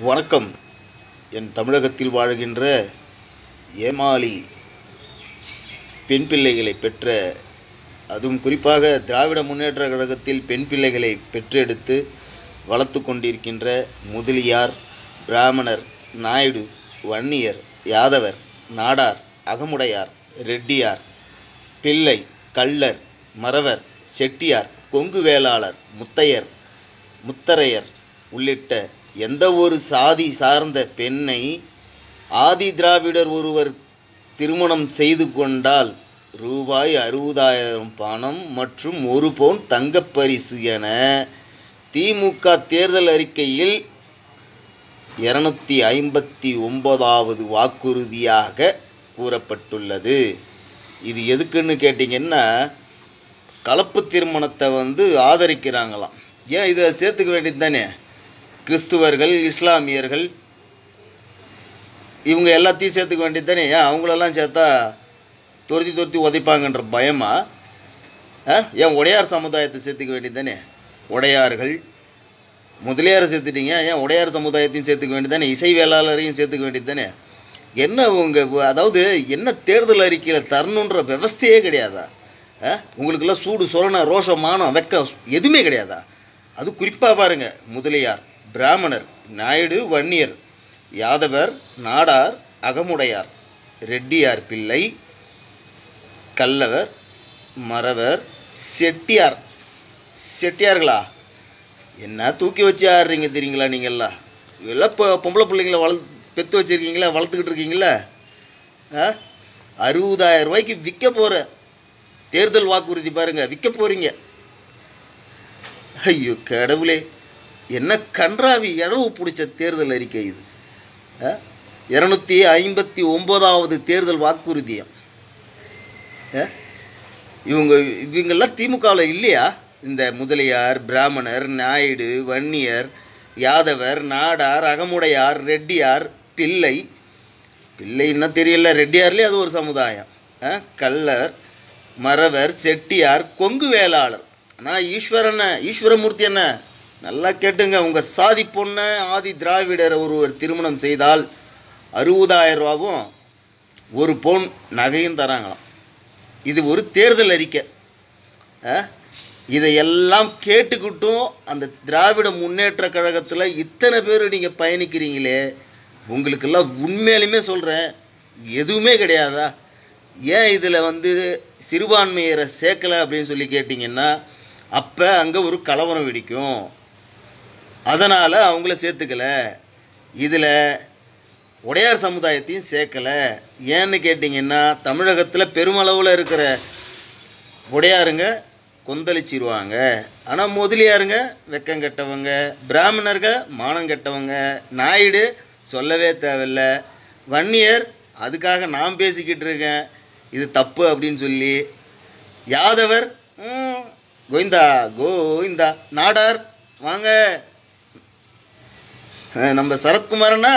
வணக்கம். என் தமிழகத்தில் வாழ்கின்ற ஏமாளி பெண் பிள்ளைகளை பெற்ற அதுவும் குறிப்பாக திராவிட முன்னேற்ற கழகத்தில் பெண் பிள்ளைகளை பெற்றெடுத்து வளர்த்து கொண்டிருக்கின்ற முதலியார் பிராமணர் நாயுடு வன்னியர் யாதவர் நாடார் அகமுடையார் ரெட்டியார் பிள்ளை கள்ளர் மறவர் செட்டியார் கொங்கு வேளாளர் முத்தையர் முத்தரையர் உள்ளிட்ட எந்த ஒரு சாதி சார்ந்த பெண்ணை ஆதி திராவிடர் ஒருவர் திருமணம் செய்து கொண்டால் ரூபாய் அறுபதாயிரம் பணம் மற்றும் ஒரு பவுன் தங்கப்பரிசு என திமுக தேர்தல் அறிக்கையில் இருநூத்தி ஐம்பத்தி ஒன்பதாவது வாக்குறுதியாக கூறப்பட்டுள்ளது. இது எதுக்குன்னு கேட்டிங்கன்னா கலப்பு திருமணத்தை வந்து ஆதரிக்கிறாங்களாம். ஏன் இதை சேர்த்துக்க வேண்டியது தானே? கிறிஸ்துவர்கள் இஸ்லாமியர்கள் இவங்க எல்லாத்தையும் சேர்த்துக்க வேண்டியது தானே? ஏன் அவங்களெல்லாம் சேர்த்தா துரத்தி துரத்தி உதைப்பாங்கன்ற பயமா? ஆ? ஏன் உடையார் சமுதாயத்தை சேர்த்துக்க வேண்டியது தானே? உடையார்கள் முதலியாரை சேர்த்துட்டீங்க. ஏன் உடையார் சமுதாயத்தையும் சேர்த்துக்க வேண்டியது தானே? இசை வேளாளரையும் சேர்த்துக்க வேண்டியது தானே? என்ன உங்கள் அதாவது என்ன தேர்தல் அறிக்கையில் தரணுன்ற விவஸ்தையே கிடையாதா? ஆ? உங்களுக்கெல்லாம் சூடு சொரண ரோஷமானம் வெக்கம் எதுவுமே கிடையாதா? அது குறிப்பாக பாருங்கள் முதலியார். பிராமணர் நாயுடு வன்னியர் யாதவர் நாடார் அகமுடையார் ரெட்டியார் பிள்ளை கல்லவர் மறவர் செட்டியார். செட்டியார்களா? என்ன தூக்கி வச்சு ஆடுறீங்க தெரியுங்களா நீங்கள்லாம் எல்லாம் இப்போ பொம்பளை பிள்ளைங்கள வளர்த்து பெற்று வச்சுருக்கீங்களா? வளர்த்துக்கிட்டு இருக்கீங்களா? ஆ? அறுபதாயிரம் ரூபாய்க்கு விற்க போகிற தேர்தல் வாக்குறுதி பாருங்கள் விற்க போகிறீங்க ஐயோ கடவுளே. என்ன கன்றாவி இழவு பிடிச்ச தேர்தல் அறிக்கை இது. இரநூத்தி ஐம்பத்தி ஒம்போதாவது தேர்தல் வாக்குறுதியம். ஆ? இவங்க இவங்கெல்லாம் திமுகவில் இல்லையா? இந்த முதலியார் பிராமணர் நாயுடு வன்னியர் யாதவர் நாடார் அகமுடையார் ரெட்டியார் பிள்ளை. பிள்ளைன்னா தெரியல ரெட்டியார்லேயே அது ஒரு சமுதாயம். ஆ? மறவர் செட்டியார் கொங்கு வேளாளர். ஆனால் ஈஸ்வரண்ண ஈஸ்வரமூர்த்தி என்ன? நல்லா கேட்டுங்க. உங்கள் சாதி பொண்ணை ஆதி திராவிடர் ஒருவர் திருமணம் செய்தால் அறுபதாயிரம் ரூபாவும் ஒரு பொன் நகையும் தராங்களாம். இது ஒரு தேர்தல் அறிக்கை. ஆ? இதையெல்லாம் கேட்டுக்கிட்டும் அந்த திராவிட முன்னேற்ற கழகத்தில் இத்தனை பேர் நீங்கள் பயணிக்கிறீங்களே. உங்களுக்கெல்லாம் உண்மையிலுமே சொல்கிறேன் எதுவுமே கிடையாதா? ஏன் இதில் வந்து சிறுபான்மையரை சேர்க்கலை அப்படின்னு சொல்லி கேட்டிங்கன்னா அப்போ அங்கே ஒரு கலவரம் வெடிக்கும். அதனால் அவங்கள சேர்த்துக்கல. இதில் உடையார் சமுதாயத்தையும் சேர்க்கலை. ஏன்னு கேட்டிங்கன்னா தமிழகத்தில் பெருமளவில் இருக்கிற உடையாருங்க கொந்தளிச்சிருவாங்க. ஆனால் முதலியாருங்க வெக்கம் கெட்டவங்க பிராமணர்கள் மானம் கெட்டவங்க. நாயுடு சொல்லவே தேவையில்ல. வன்னியர் அதுக்காக நான் பேசிக்கிட்டு இருக்கேன். இது தப்பு அப்படின்னு சொல்லி யாதவர் ம், கோவிந்தா கோவிந்தா நாடார் வாங்க. நம்ம சரத்குமாரண்ணா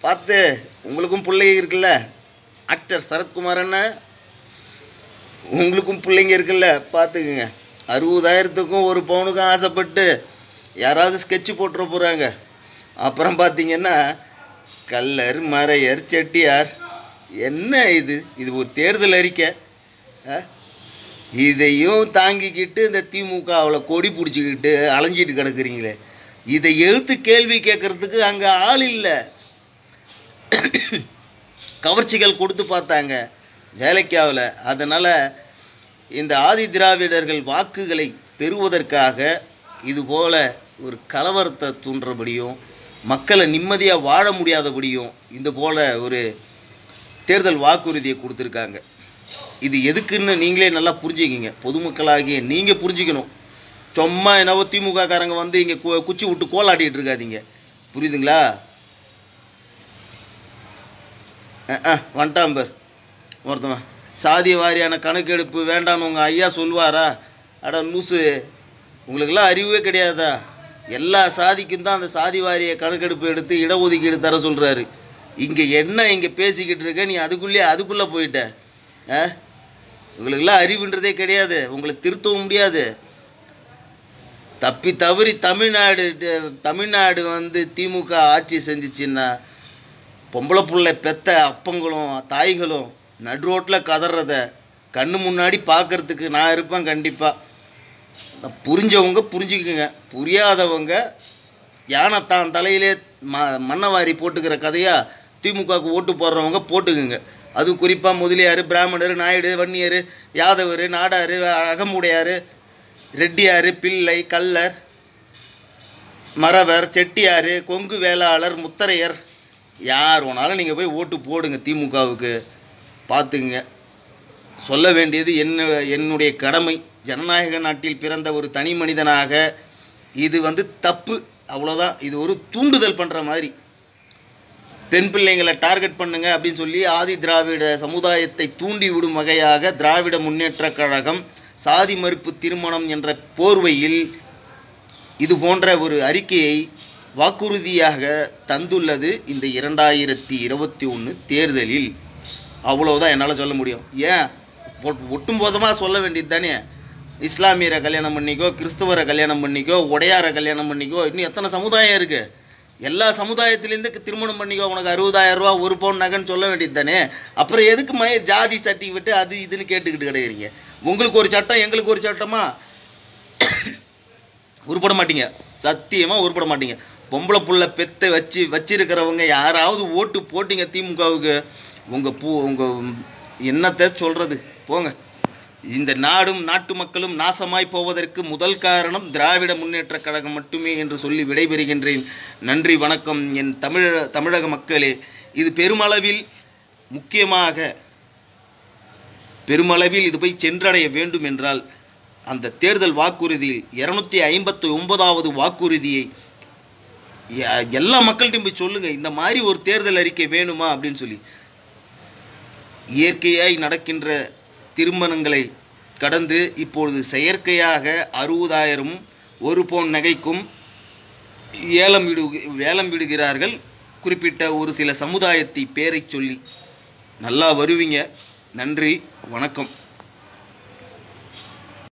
பார்த்து உங்களுக்கும் பிள்ளைங்க இருக்குல்ல? ஆக்டர் சரத்குமாரண்ணா உங்களுக்கும் பிள்ளைங்க இருக்குல்ல? பார்த்துக்குங்க. அறுபதாயிரத்துக்கும் ஒரு பவுனுக்கும் ஆசைப்பட்டு யாராவது ஸ்கெட்சு போட்டுற போகிறாங்க அப்புறம் பார்த்தீங்கன்னா கல்லர் மறையர் செட்டியார் என்ன இது? இது ஒரு தேர்தல் அறிக்கை. இதையும் தாங்கிக்கிட்டு இந்த திமுகவில் கொடி பிடிச்சிக்கிட்டு அலைஞ்சிட்டு கிடக்குறீங்களே. இதை எழுத்து கேள்வி கேட்குறதுக்கு அங்கே ஆள் இல்லை. கவர்ச்சிகள் கொடுத்து பார்த்தாங்க. வேலைக்காவில் அதனால் இந்த ஆதி திராவிடர்கள் வாக்குகளை பெறுவதற்காக இதுபோல் ஒரு கலவரத்தை தூண்டுறபடியும் மக்களை நிம்மதியாக வாழ முடியாதபடியும் இந்த போல ஒரு தேர்தல் வாக்குறுதியை கொடுத்துருக்காங்க. இது எதுக்குன்னு நீங்களே நல்லா புரிஞ்சுக்கிங்க. பொதுமக்களாகிய நீங்கள் புரிஞ்சுக்கணும். சும்மா என்னவோ திமுக காரங்க வந்து இங்கே குச்சி விட்டு கோலாட்டிகிட்டு இருக்காதீங்க. புரியுதுங்களா? ஆ அஹ், ஒருத்தவன் சாதி வாரியான கணக்கெடுப்பு வேண்டான்னு உங்கள் ஐயா சொல்வாரா? அட லூசு. உங்களுக்கெல்லாம் அறிவே கிடையாதா? எல்லா சாதிக்கும் தான் அந்த சாதி வாரிய கணக்கெடுப்பு எடுத்து இடஒதுக்கீடு தர சொல்கிறாரு இங்கே என்ன இங்கே பேசிக்கிட்டு இருக்க? நீ அதுக்குள்ளே அதுக்குள்ளே போயிட்ட. ஆ உங்களுக்கெல்லாம் அறிவுன்றதே கிடையாது. உங்களை திருத்தவும் முடியாது. தப்பி தவறி தமிழ்நாடு தமிழ்நாடு வந்து திமுக ஆட்சி செஞ்சிச்சின்னா பொம்பளை புள்ள பெத்த அப்பங்களும் தாய்களும் நடு ரோட்டில் கதறத கண்ணு முன்னாடி பார்க்கறதுக்கு நான் இருப்பேன் கண்டிப்பாக புரிஞ்சவங்க புரிஞ்சுக்குங்க. புரியாதவங்க யானை தான் தலையிலே ம மண்ணவாரி போட்டுக்கிற கதையாக திமுகவுக்கு ஓட்டு போடுறவங்க போட்டுக்குங்க. அதுவும் குறிப்பாக முதலியார் பிராமணர் நாயுடு வன்னியர் யாதவர் நாடார் அகமுடையார் ரெட்டியார் பிள்ளை கல்லர் மறவர் செட்டியார் கொங்கு வேளாளர் முத்தரையர். யார் வேணாலும் நீங்கள் போய் ஓட்டு போடுங்க திமுகவுக்கு. பார்த்துங்க சொல்ல வேண்டியது என்ன என்னுடைய கடமை. ஜனநாயக நாட்டில் பிறந்த ஒரு தனி மனிதனாக இது வந்து தப்பு. அவ்வளோதான் இது ஒரு தூண்டுதல் பண்ணுற மாதிரி. பெண் பிள்ளைங்களை டார்கெட் பண்ணுங்க அப்படின்னு சொல்லி ஆதி திராவிட சமுதாயத்தை தூண்டி விடும் வகையாக திராவிட முன்னேற்றக் கழகம் சாதி மறுப்பு திருமணம் என்ற போர்வையில் இது போன்ற ஒரு அறிக்கையை வாக்குறுதியாக தந்துள்ளது இந்த இரண்டாயிரத்தி இருபத்தி ஒன்று தேர்தலில். அவ்வளோதான் என்னால் சொல்ல முடியும். ஏன்? ஒட்- போதமாக சொல்ல வேண்டியது தானே? இஸ்லாமியரை கல்யாணம் பண்ணிக்கோ கிறிஸ்தவரை கல்யாணம் பண்ணிக்கோ உடையாரை கல்யாணம் பண்ணிக்கோ இன்னும் எத்தனை சமுதாயம் இருக்குது எல்லா சமுதாயத்துலேருந்து திருமணம் பண்ணிக்கோ உனக்கு அறுபதாயிரம் ரூபா ஒரு பவுன் நகைன்னு சொல்ல வேண்டியது தானே? அப்புறம் எதுக்கு மய ஜாதி சர்டிஃபிகேட்டு அது இதுன்னு கேட்டுக்கிட்டு கிடையிறீங்க உங்களுக்கு ஒரு சட்டம் எங்களுக்கு ஒரு சட்டமா? உருப்பட மாட்டீங்க. சத்தியமாக உருப்பட மாட்டீங்க. பொம்பளை புள்ள பெத்தை வச்சு வச்சிருக்கிறவங்க யாராவது ஓட்டு போட்டிங்க திமுகவுக்கு. உங்கள் பூ உங்கள் என்னத்தை சொல்கிறது போங்க. இந்த நாடும் நாட்டு மக்களும் நாசமாய் போவதற்கு முதல் காரணம் திராவிட முன்னேற்றக் கழகம் மட்டுமே என்று சொல்லி விடைபெறுகின்றேன். நன்றி வணக்கம். என் தமிழ தமிழக மக்களே இது பெருமளவில் முக்கியமாக பெருமளவில் இது போய் சென்றடைய வேண்டும் என்றால் அந்த தேர்தல் வாக்குறுதியில் இரநூத்தி ஐம்பத்தி ஒன்பதாவது வாக்குறுதியை எல்லா மக்கள்கிட்டையும் போய் சொல்லுங்கள் இந்த மாதிரி ஒரு தேர்தல் அறிக்கை வேணுமா அப்படின்னு சொல்லி. இயற்கையாய் நடக்கின்ற திருமணங்களை கடந்து இப்பொழுது செயற்கையாக அறுபதாயிரம் ஒரு பவுன் நகைக்கும் ஏலம் விடு ஏலம் விடுகிறார்கள். குறிப்பிட்ட ஒரு சில சமுதாயத்தை பேரை சொல்லி நல்லா வருவீங்க. நன்றி வணக்கம்.